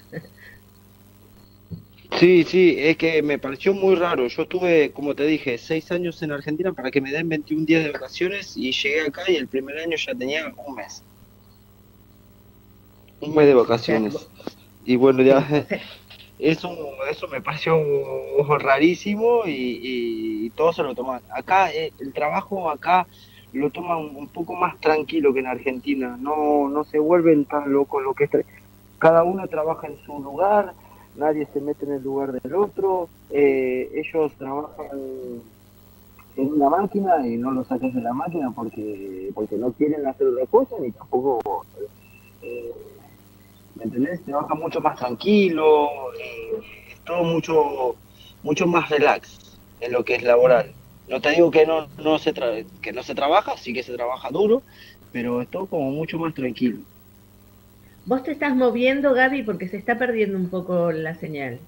Sí, sí, es que me pareció muy raro. Yo tuve, como te dije, seis años en Argentina para que me den 21 días de vacaciones y llegué acá y el primer año ya tenía un mes un mes de vacaciones. Y bueno, ya eso, eso me pareció rarísimo y, y todos se lo toman. Acá, eh, el trabajo acá lo toman un poco más tranquilo que en Argentina, no, no se vuelven tan locos lo que. Cada uno trabaja en su lugar, nadie se mete en el lugar del otro, eh, ellos trabajan en una máquina y no lo saques de la máquina porque porque no quieren hacer otra cosa ni tampoco eh, ¿me entendés? Trabaja mucho más tranquilo, eh, todo mucho, mucho más relax en lo que es laboral. No te digo que no, no se que no se trabaja, sí que se trabaja duro, pero es todo como mucho más tranquilo. Vos te estás moviendo, Gaby, porque se está perdiendo un poco la señal.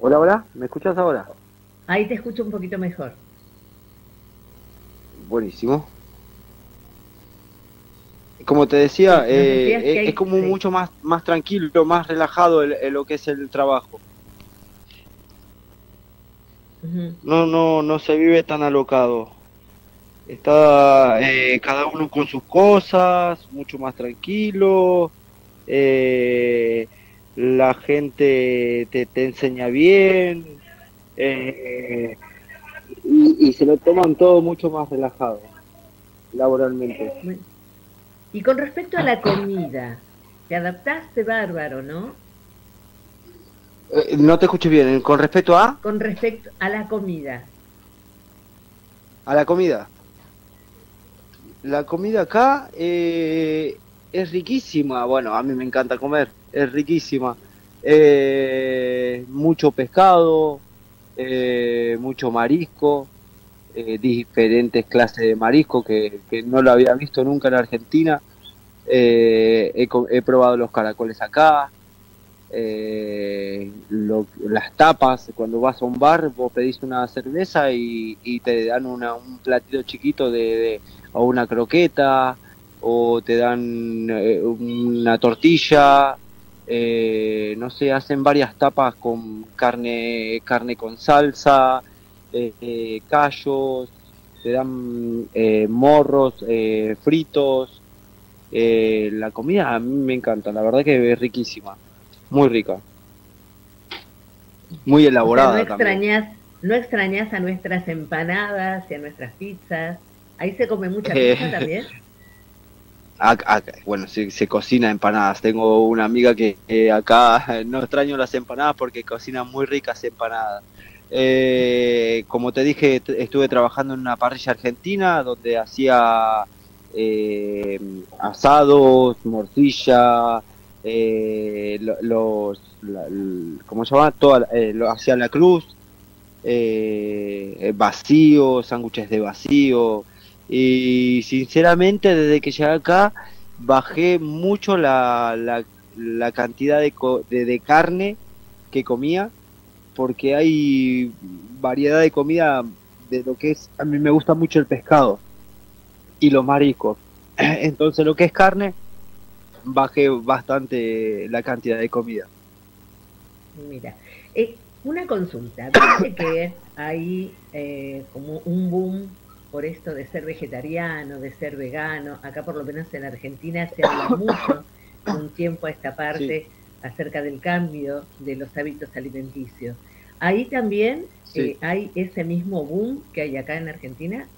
Hola, hola, ¿me escuchas ahora? Ahí te escucho un poquito mejor. Buenísimo como te decía, eh, es, como mucho más, más tranquilo, más relajado en, lo que es el trabajo. No, no, no se vive tan alocado. Está eh, cada uno con sus cosas, mucho más tranquilo. Eh, la gente te, te enseña bien. Y, y, se lo toman todo mucho más relajado, laboralmente. Y con respecto a la comida, te adaptaste bárbaro, ¿no? Eh, no te escuché bien, ¿con respecto a? Con respecto a la comida. ¿A la comida? La comida acá eh, es riquísima, bueno, a mí me encanta comer, es riquísima. Eh, mucho pescado, mucho marisco, eh, diferentes clases de marisco que, no lo había visto nunca en Argentina. Eh, he, probado los caracoles acá, eh, las tapas, cuando vas a un bar vos pedís una cerveza y, te dan una, un platito chiquito de, o una croqueta o te dan una tortilla, no sé, hacen varias tapas con carne, carne con salsa, eh, callos, te dan eh, morros eh, fritos. Eh, la comida a mí me encanta, la verdad que es riquísima, muy rica, muy elaborada. no, extrañas, no extrañas a nuestras empanadas y a nuestras pizzas. Ahí se come mucha pizza también. bueno, se, se, cocina empanadas. Tengo una amiga que acá no extraño las empanadas porque cocina muy ricas empanadas. Eh, como te dije, estuve trabajando en una parrilla argentina donde hacía eh, asados, morcilla, eh, los, ¿cómo se llama? Toda, eh, lo hacía la cruz, vacío, sándwiches de vacío, Y sinceramente, desde que llegué acá, bajé mucho la, la, cantidad de, de, carne que comía, porque hay variedad de comida de lo que es, a mí me gusta mucho el pescado y los mariscos. Entonces lo que es carne, bajé bastante la cantidad de comida. Mira, eh, una consulta, dice que hay eh, como un boom por esto de ser vegetariano, de ser vegano. Acá por lo menos en Argentina se habla mucho un tiempo a esta parte acerca del cambio de los hábitos alimenticios. Ahí también eh, hay ese mismo boom que hay acá en Argentina.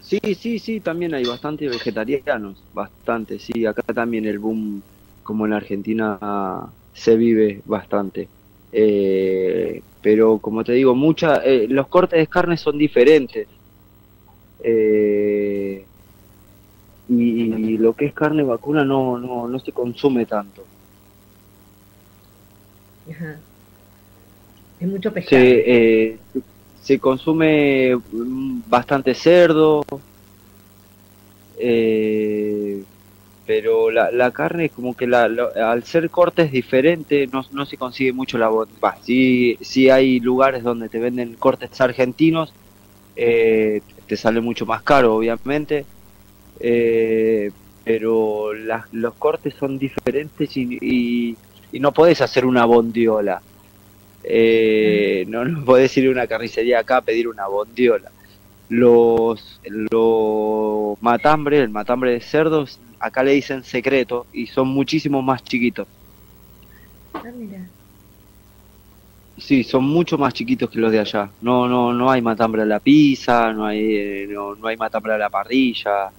Sí, sí, sí, también hay bastante vegetarianos, bastante, sí, acá también el boom, como en Argentina, se vive bastante. Eh, pero como te digo, mucha, eh, los cortes de carne son diferentes. Eh, y, lo que es carne vacuna no, no, no se consume tanto. Ajá. Es mucho pescado. Se, eh, se consume bastante cerdo. Eh, pero la, la carne como que la, al ser cortes diferentes no, no se consigue mucho la va sí, sí hay lugares donde te venden cortes argentinos eh, te sale mucho más caro obviamente. Eh, pero los cortes son diferentes y, y, no podés hacer una bondiola. Eh, no, no podés ir a una carnicería acá a pedir una bondiola los, los matambres, el matambre de cerdos acá le dicen secreto y son muchísimo más chiquitos. Ah, mira. Sí, son mucho más chiquitos que los de allá. No, no, no hay matambre a la pizza, no hay, eh, no, hay matambre a la parrilla.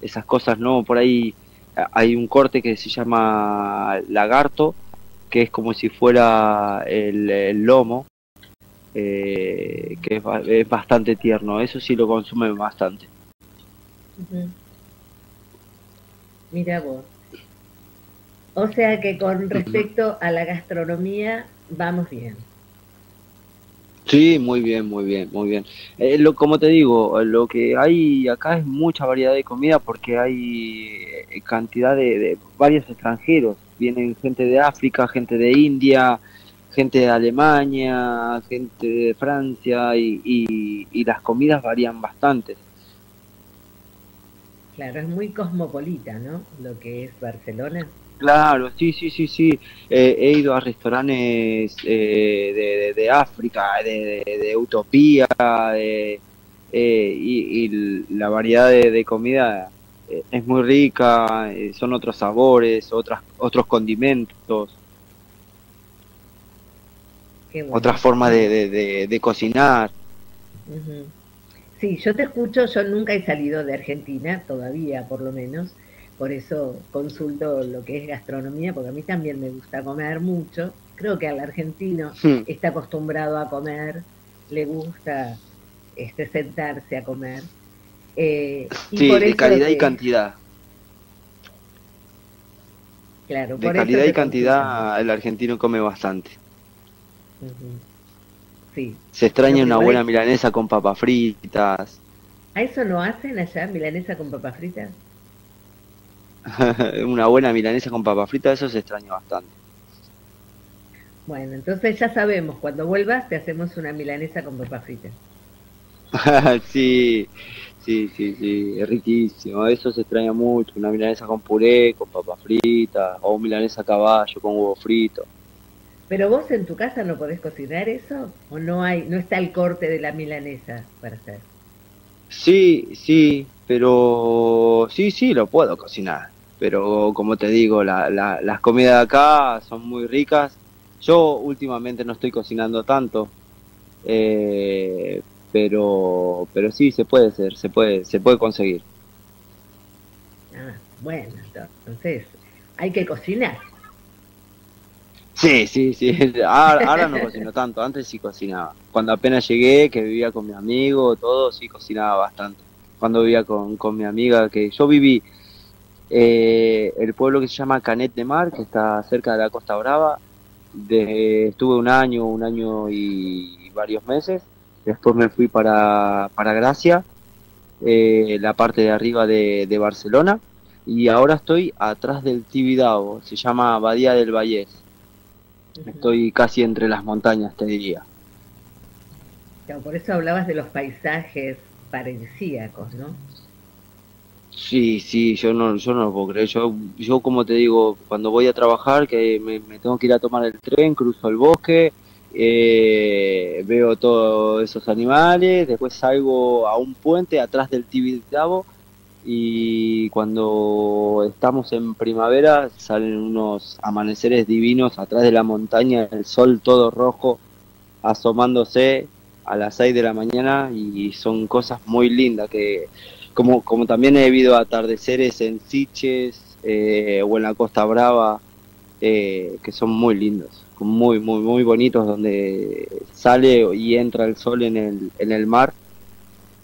Esas cosas no, por ahí hay un corte que se llama lagarto, que es como si fuera el, lomo, eh, que es, bastante tierno. Eso sí lo consumen bastante. Mira vos. O sea que con respecto a la gastronomía, vamos bien. Sí, muy bien, muy bien, muy bien. Eh, lo, como te digo, lo que hay acá es mucha variedad de comida porque hay eh, cantidad de, varios extranjeros. Vienen gente de África, gente de India, gente de Alemania, gente de Francia y, y las comidas varían bastante. Claro, es muy cosmopolita, ¿no? Lo que es Barcelona. Claro, sí, sí, sí, sí. Eh, he ido a restaurantes eh, de, África, de, Utopía, eh, y, la variedad de, comida es muy rica, son otros sabores, otras, otros condimentos, otra forma de, cocinar. Sí, yo te escucho, yo nunca he salido de Argentina, todavía por lo menos, por eso consulto lo que es gastronomía, porque a mí también me gusta comer mucho. Creo que al argentino hmm. está acostumbrado a comer, le gusta este, sentarse a comer. Eh, sí, de calidad y cantidad. Claro, de calidad y cantidad el argentino come bastante. Se extraña una buena milanesa con papas fritas. ¿A eso no hacen allá, milanesa con papas fritas? una buena milanesa con papas fritas, eso se extraña bastante. Bueno, entonces ya sabemos, cuando vuelvas te hacemos una milanesa con papas fritas. sí, sí, sí, sí, es riquísimo, eso se extraña mucho, una milanesa con puré, con papas fritas, o milanesa a caballo con huevo frito. Pero vos en tu casa no podés cocinar eso o no hay, no está el corte de la milanesa para hacer. Sí, sí, pero sí, sí, lo puedo cocinar. Pero como te digo, las comidas de acá son muy ricas. Yo últimamente no estoy cocinando tanto, eh, pero, pero sí se puede hacer, se puede, se puede conseguir. Ah, bueno, entonces hay que cocinar. Sí, sí, sí. Ahora, no cocino tanto, antes sí cocinaba. Cuando apenas llegué, que vivía con mi amigo, todo, sí cocinaba bastante. Cuando vivía con, mi amiga, que yo viví eh, el pueblo que se llama Canet de Mar, que está cerca de la Costa Brava. De, estuve un año, un año y varios meses. Después me fui para, para Gracia eh, la parte de arriba de, Barcelona. Y ahora estoy atrás del Tibidabo, se llama Badía del Vallés. Estoy casi entre las montañas, te diría. por eso hablabas de los paisajes paradisíacos, ¿no? Sí, sí, yo no, yo no lo puedo creer. Yo, yo como te digo, cuando voy a trabajar, que me, tengo que ir a tomar el tren, cruzo el bosque, eh, veo todos esos animales, después salgo a un puente atrás del Tibidabo y cuando estamos en primavera salen unos amaneceres divinos atrás de la montaña, el sol todo rojo asomándose a las 6 de la mañana y son cosas muy lindas que como, como también he habido atardeceres en Siches eh, o en la Costa Brava eh, que son muy lindos, muy, muy, muy bonitos donde sale y entra el sol en el, en el mar,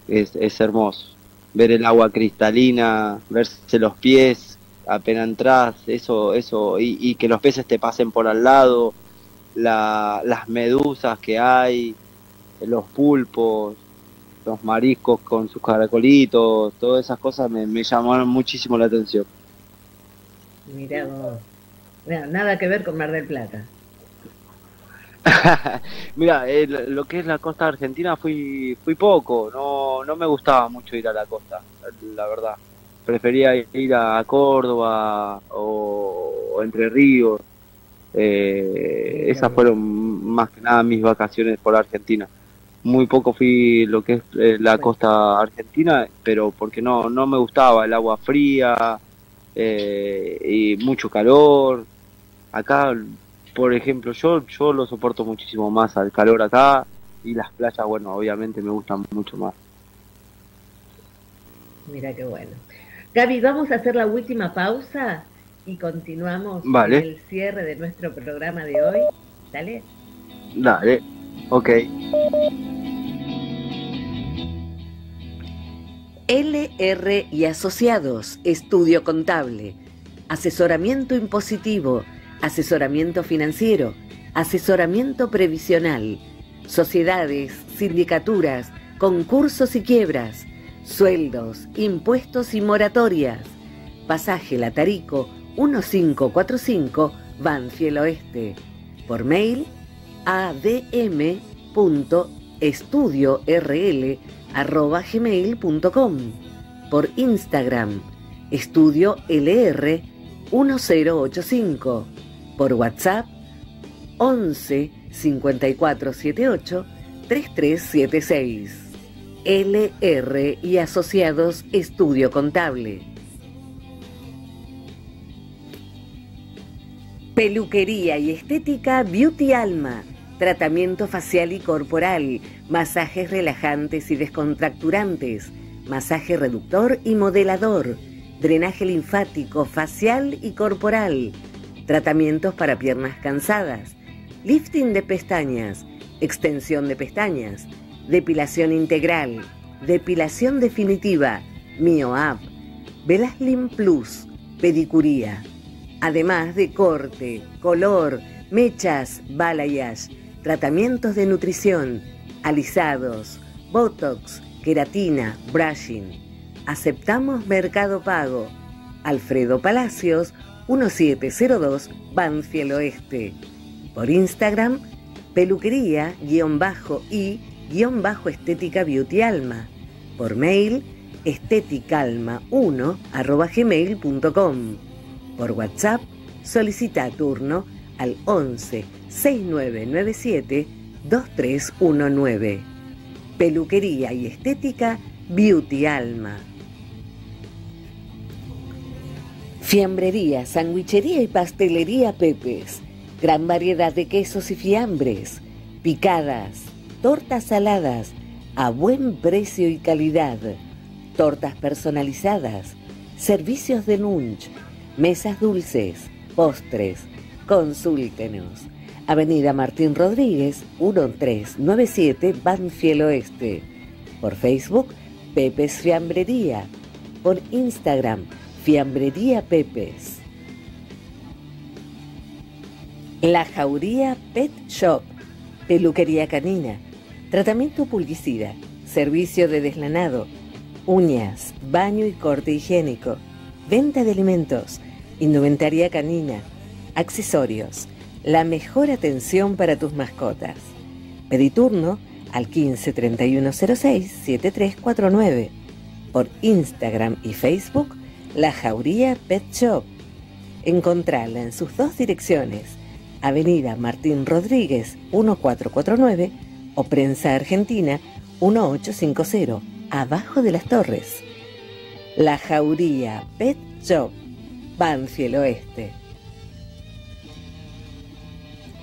es, es hermoso. Ver el agua cristalina, verse los pies apenas entras, eso, eso, y, que los peces te pasen por al lado, la, las medusas que hay, los pulpos, los mariscos con sus caracolitos, todas esas cosas me, llamaron muchísimo la atención. Mira nada que ver con Mar del Plata. Mira, eh, lo que es la costa argentina fui fui poco, no no me gustaba mucho ir a la costa, la verdad. Prefería ir a Córdoba o, Entre Ríos. Eh, esas fueron más que nada mis vacaciones por Argentina muy poco fui lo que es eh, la costa argentina, pero porque no, no me gustaba el agua fría y mucho calor. Acá, por ejemplo, yo, yo lo soporto muchísimo más al calor acá y las playas, bueno, obviamente me gustan mucho más. Mira qué bueno. Gaby, vamos a hacer la última pausa y continuamos con el cierre de nuestro programa de hoy. Dale. Dale, ok. LR y Asociados, Estudio Contable, Asesoramiento Impositivo, Asesoramiento Financiero, Asesoramiento Previsional, Sociedades, Sindicaturas, Concursos y Quiebras, Sueldos, Impuestos y Moratorias. Pasaje Latarico 1545, Banfiel Oeste. Por mail adm.estudiorl arroba gmail.com, por Instagram, estudio LR 1085, por WhatsApp 11 5478 3376. LR y Asociados Estudio Contable. Peluquería y estética Beauty Alma. Tratamiento facial y corporal, masajes relajantes y descontracturantes, masaje reductor y modelador, drenaje linfático, facial y corporal, tratamientos para piernas cansadas, lifting de pestañas, extensión de pestañas, depilación integral, depilación definitiva, MioApp, Velaslim Plus, pedicuría, además de corte, color, mechas, balayage, tratamientos de nutrición, alisados, botox, queratina, brushing. Aceptamos Mercado Pago. Alfredo Palacios, 1702 Banfield Oeste. Por Instagram, peluquería-y-estética beauty alma. Por mail, esteticalma1 gmail.com. Por WhatsApp, solicita turno al 11 6997 2319. Peluquería y estética Beauty Alma. Fiambrería, sandwichería y pastelería Pepes. Gran variedad de quesos y fiambres, picadas, tortas saladas a buen precio y calidad, tortas personalizadas, servicios de lunch, mesas dulces, postres, Consúltenos. Avenida Martín Rodríguez, 1397, Banfiel Oeste. Por Facebook, Pepes Fiambrería. Por Instagram, Fiambrería Pepes. La Jauría Pet Shop. Peluquería canina. Tratamiento pulguicida. Servicio de deslanado. uñas, baño y corte higiénico, venta de alimentos, indumentaria canina, accesorios, la mejor atención para tus mascotas. Pedí turno al 15 3106 7349 por Instagram y Facebook La Jauría Pet Shop. Encontrala en sus dos direcciones, Avenida Martín Rodríguez 1449 o Prensa Argentina 1850, abajo de las torres. La Jauría Pet Shop, Banfield Oeste.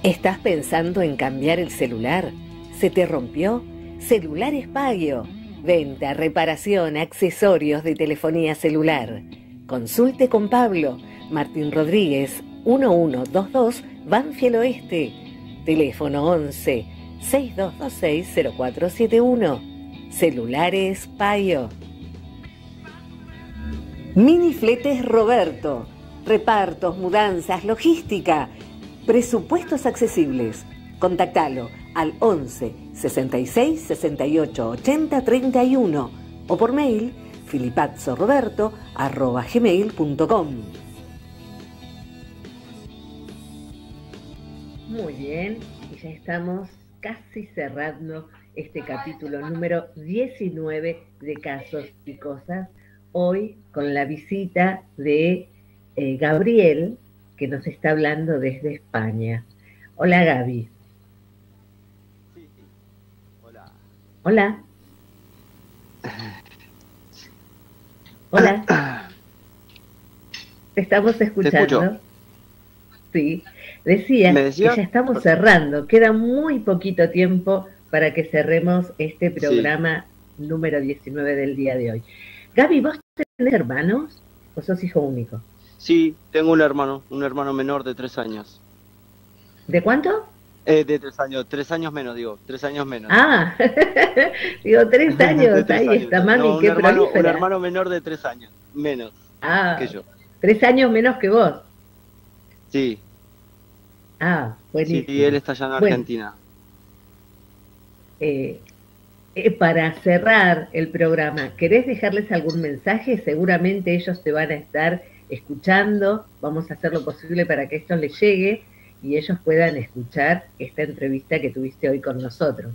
¿Estás pensando en cambiar el celular? ¿Se te rompió? Celular Espaguio. Venta, reparación, accesorios de telefonía celular. Consulte con Pablo, Martín Rodríguez, 1122, Banfield Oeste. Teléfono 11 6226 0471. Celulares Payo. Mini Fletes Roberto. Repartos, mudanzas, logística. Presupuestos accesibles. Contactalo al 11 66 68 80 31 o por mail gmail.com Muy bien, y ya estamos casi cerrando este capítulo número 19 de Casos y Cosas, hoy con la visita de eh, Gabriel, que nos está hablando desde España. Hola Gaby. Hola. Hola. Te estamos escuchando. sí. Decía, que ya estamos cerrando. Queda muy poquito tiempo para que cerremos este programa número 19 del día de hoy. Gaby, ¿vos tenés hermanos o sos hijo único? Sí, tengo un hermano, un hermano menor de tres años. ¿De cuánto? Eh, de tres años, tres años menos, digo, tres años menos. Ah, digo, tres años, ahí está, mami, un hermano, Un hermano menor de tres años, menos ah, que yo. Tres años menos que vos. Sí. Ah, buenísimo. Sí, él está allá en Argentina. Eh, eh, para cerrar el programa, ¿querés dejarles algún mensaje? Seguramente ellos te van a estar escuchando, vamos a hacer lo posible para que esto les llegue y ellos puedan escuchar esta entrevista que tuviste hoy con nosotros.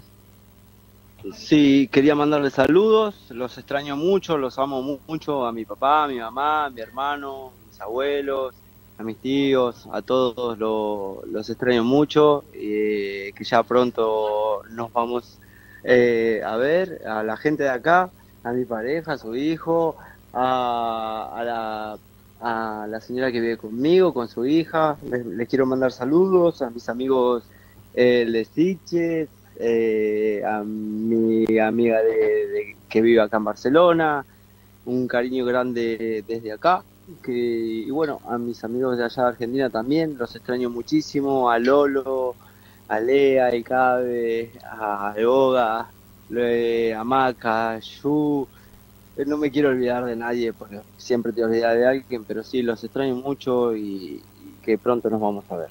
Sí, quería mandarles saludos, los extraño mucho, los amo mucho a mi papá, a mi mamá, a mi hermano, a mis abuelos, a mis tíos, a todos los extraño mucho, eh, que ya pronto nos vamos eh, a ver, a la gente de acá, a mi pareja, a su hijo, a, a la a la señora que vive conmigo, con su hija. Les, quiero mandar saludos a mis amigos eh, Lesiches, eh, a mi amiga de, que vive acá en Barcelona. Un cariño grande desde acá. Que, y bueno, a mis amigos de allá de Argentina también, los extraño muchísimo. A Lolo, a Lea, a Icabe, a Yoga, a Maca, a Yu no me quiero olvidar de nadie, porque siempre te olvidas de alguien, pero sí, los extraño mucho y, que pronto nos vamos a ver.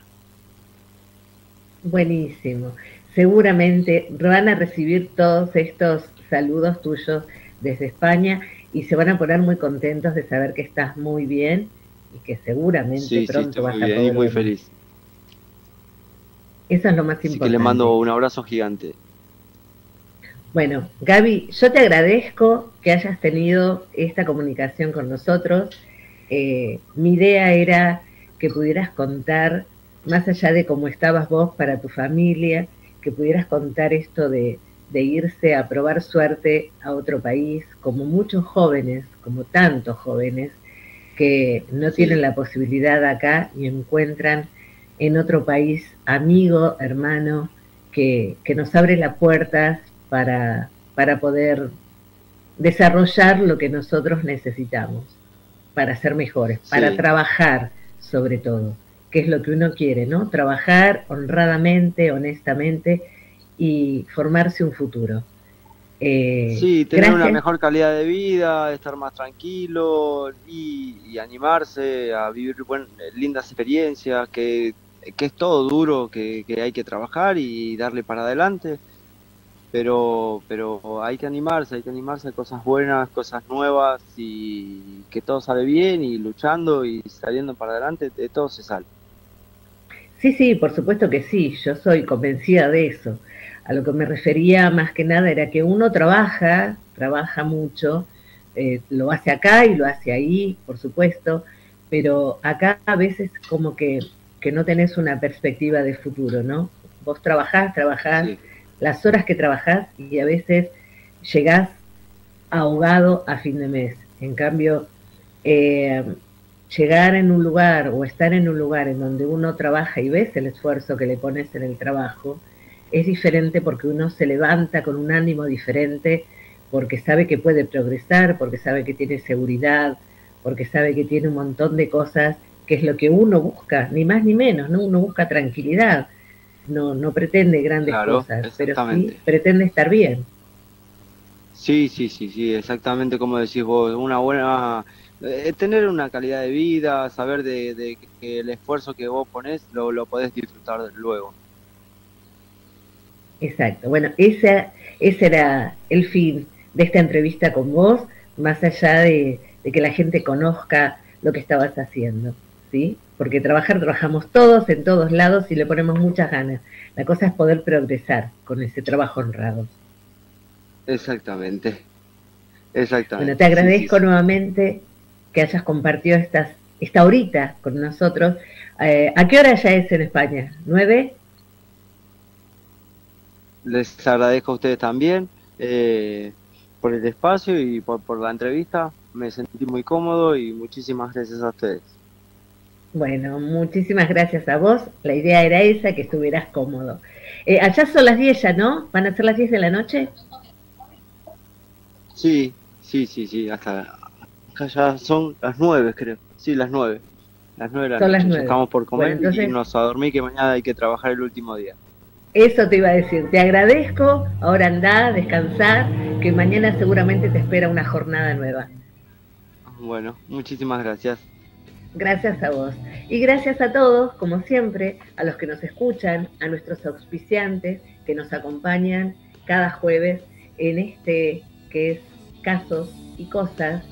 Buenísimo. Seguramente van a recibir todos estos saludos tuyos desde España y se van a poner muy contentos de saber que estás muy bien y que seguramente pronto vas muy a bien y muy feliz. Eso es lo más importante. que le mando un abrazo gigante. Bueno, Gaby, yo te agradezco que hayas tenido esta comunicación con nosotros. Eh, mi idea era que pudieras contar, más allá de cómo estabas vos para tu familia, que pudieras contar esto de, irse a probar suerte a otro país, como muchos jóvenes, como tantos jóvenes, que no tienen la posibilidad acá y encuentran en otro país amigo, hermano, que, que nos abre las puertas para, para poder desarrollar lo que nosotros necesitamos para ser mejores, para trabajar sobre todo, que es lo que uno quiere, ¿no? Trabajar honradamente, honestamente y formarse un futuro. Eh, sí, tener una mejor calidad de vida, estar más tranquilo y, animarse a vivir lindas experiencias, que, es todo duro, que, que hay que trabajar y darle para adelante pero, pero hay que animarse, hay que animarse a cosas buenas, cosas nuevas y que todo sale bien y luchando y saliendo para adelante, de todo se sale. Sí, sí, por supuesto que sí, yo soy convencida de eso. A lo que me refería más que nada era que uno trabaja, trabaja mucho, eh, lo hace acá y lo hace ahí, por supuesto, pero acá a veces como que, que no tenés una perspectiva de futuro, ¿no? Vos trabajás, trabajás, las horas que trabajás y a veces llegás ahogado a fin de mes. En cambio, eh, llegar en un lugar o estar en un lugar en donde uno trabaja y ves el esfuerzo que le pones en el trabajo, es diferente porque uno se levanta con un ánimo diferente, porque sabe que puede progresar, porque sabe que tiene seguridad, porque sabe que tiene un montón de cosas, que es lo que uno busca, ni más ni menos, ¿no? Uno busca tranquilidad, no, no pretende grandes cosas, pero sí pretende estar bien. Sí, sí, sí, sí, exactamente como decís vos, una buena, eh, tener una calidad de vida, saber de, que el esfuerzo que vos pones lo, lo podés disfrutar luego. Exacto, bueno, ese, ese era el fin de esta entrevista con vos, más allá de, de que la gente conozca lo que estabas haciendo, ¿sí? Porque trabajar, trabajamos todos en todos lados y le ponemos muchas ganas. La cosa es poder progresar con ese trabajo honrado. Exactamente. Exactamente. Bueno, te agradezco nuevamente que hayas compartido estas, esta horita con nosotros. Eh, ¿A qué hora ya es en España? ¿Nueve? Les agradezco a ustedes también eh, por el espacio y por la entrevista me sentí muy cómodo y muchísimas gracias a ustedes. Bueno, muchísimas gracias a vos. La idea era esa, que estuvieras cómodo. Eh, allá son las 10 ya, ¿no? ¿Van a ser las 10 de la noche? Sí, sí, sí, sí, hasta acá ya son las 9, creo. Sí, las 9. Las 9 de la son noche. Las 9. Estamos por comer y irnos a dormir, que mañana hay que trabajar el último día. Eso te iba a decir. Te agradezco. Ahora anda, descansar, que mañana seguramente te espera una jornada nueva. Bueno, muchísimas gracias. Gracias a vos. Y gracias a todos, como siempre, a los que nos escuchan, a nuestros auspiciantes que nos acompañan cada jueves en este que es Casos y Cosas,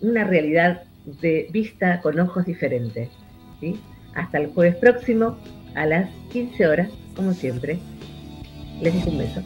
una realidad de vista con ojos diferentes. ¿sí? Hasta el jueves próximo a las 15 horas, como siempre. Les dejo un beso.